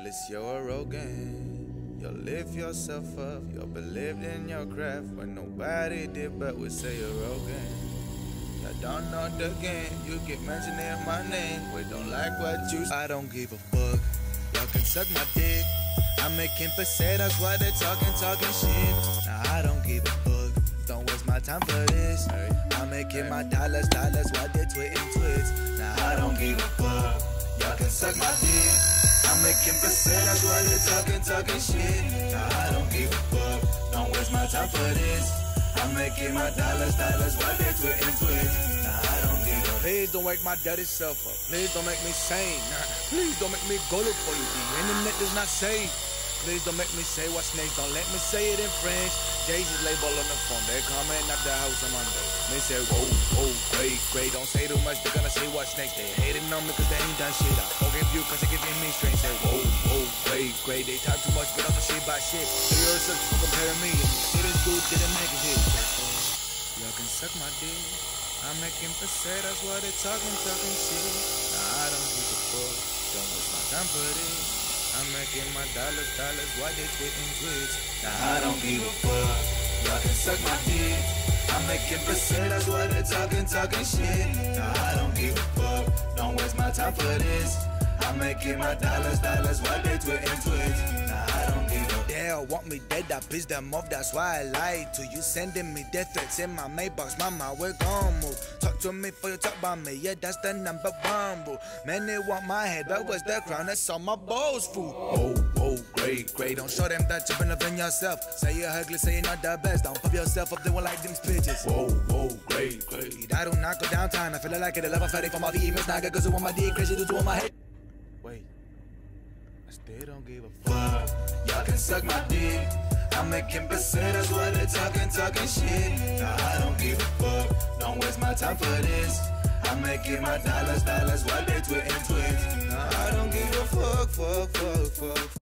Well, it's your arrogant. You lift yourself up. You believed in your craft when nobody did but we say you're arrogant. You don't know the game. You get mentioning my name. We don't like what you. I don't give a fuck. Y'all can suck my dick. I'm making pesetas while they're talking, talking shit. Nah, I don't give a fuck. Don't waste my time for this. I'm making my dollars, dollars while they're tweeting twits. Nah, I don't give a fuck. Y'all can suck my dick. I'm making pesetas while they're talking, talking shit. Nah, I don't give a fuck. Don't waste my time for this. I'm making my dollars, dollars while they're tweeting twits. Nah, I don't give a Please don't wake my dirty self up. Please don't make me sane. Nah, please don't make me go look for you. The internet does not say. Please don't make me say what's next. Don't let me say it in French. Daisy's label on the phone. They're coming at the house on Monday. They say, whoa, whoa, great, great. Don't say too much. They're gonna say what's next. They hating on me cause they ain't done shit. I forgive you cause they giving me straight. Say, whoa, whoa, great, great. They talk too much, but I'm shit by shit. So you're such for comparing me. And the shit is good, didn't make it hit. Y'all can suck my dick. I'm making pesetas while they talking, talking shit. Nah, I don't give a fuck. Don't waste my time for this. I'm making my dollars, dollars why they tweeting tweets. Nah, I don't give a fuck. Y'all can suck my dick. I'm making pesetas why they talking, talking shit. Nah, I don't give a fuck. Don't waste my time for this. I'm making my dollars, dollars me dead, I pissed them off, that's why I lied to you. Sending me death threats in my mailbox, mama, we're gon' move. Talk to me for you talk about me, yeah, that's the number one boo. Man, they want my head, but what's the crown that's on my balls, fool? Oh, oh, great, great. Don't show them that you're in yourself. Say you're ugly, say you're not the best. Don't pump yourself up, they won't like them bitches. Whoa, oh, oh, whoa, great, great. I do not knock go downtown, I feel like it. I love a fatty from all the emails, now I cause you want my dick, crazy do on my head. Still don't give a fuck. Y'all can suck my dick. I'm making pesetas while they talking, talking shit. Nah, I don't give a fuck. Don't waste my time for this. I'm making my dollars, dollars while